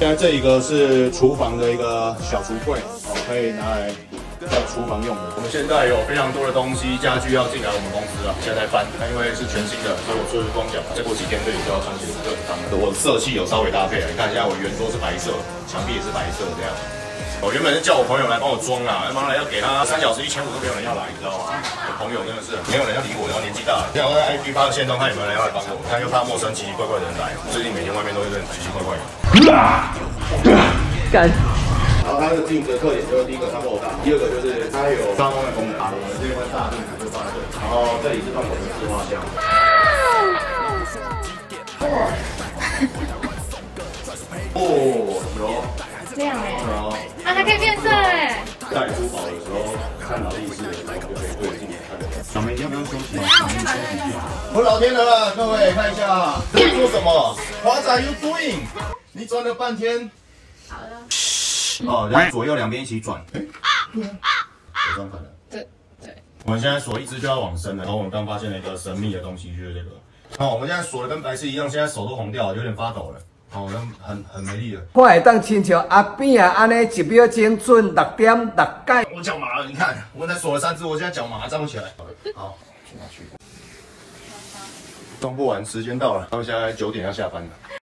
现在这一个是厨房的一个小橱柜，哦，可以拿来在厨房用的。我们现在有非常多的东西家具要进来我们公司了，现在在搬，那因为是全新的，所以我说是光脚，再过几天这里就要穿鞋子热汤了。我的色系有稍微搭配了，你看一下我圆桌是白色，墙壁也是白色这样。我原本是叫我朋友来帮我装啊，妈的要给他三小时一千五都没有人要来，你知道吗？我朋友真的是没有人要理我，然后年纪大了。现在我在 IG 发个线动，看有没有人要来帮我，但又怕陌生奇奇怪怪的人来。最近每天外面都有点奇奇怪怪的。干，然后它的镜子的特点就是第一个它够大，第二个就是它有发光的功能。我们这块大镜子就放在这里，然后这里是放我们的自画像。哦，有这样哎，有。啊，还可以变色哎，戴珠宝的时候看劳力士的时候就可以对着镜子看。小梅，你要不要休息？我老天鹅了，各位看一下，这是做什么？What are you doing？你转了半天。好了，哦，然后左右两边一起转。哎，对啊，有这样看的。对对，我们现在锁一只就要往生了，然后我们刚发现了一个神秘的东西，就是这个。哦，我们现在锁的跟白痴一样，现在手都红掉了，有点发抖了。哦，那很很没力了。我会当亲像阿扁啊，安尼一秒钟准六点六解。我脚麻了，你看，我才锁了三只，我现在脚麻，站不起来。好，去拿去。装不完，时间到了，他们现在九点要下班了。